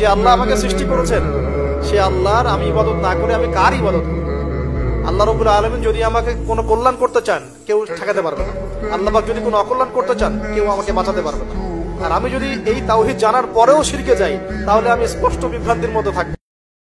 যে আল্লাহ আমাকে সৃষ্টি করেছেন, সে আল্লাহর আমি ইবাদত না করে আমি কার ইবাদত করি আল্লাহ রবুল আলমিন যদি আমাকে কোনো কল্যাণ করতে চান, কেউ ঠেকাতে পারবে না। আল্লাহবাক যদি কোনো অকল্যাণ করতে চান, কেউ আমাকে বাঁচাতে পারবে না। আর আমি যদি এই তাওহিদ জানার পরেও শিরকে যাই, তাহলে আমি স্পষ্ট বিভ্রান্তির মধ্যে থাকব।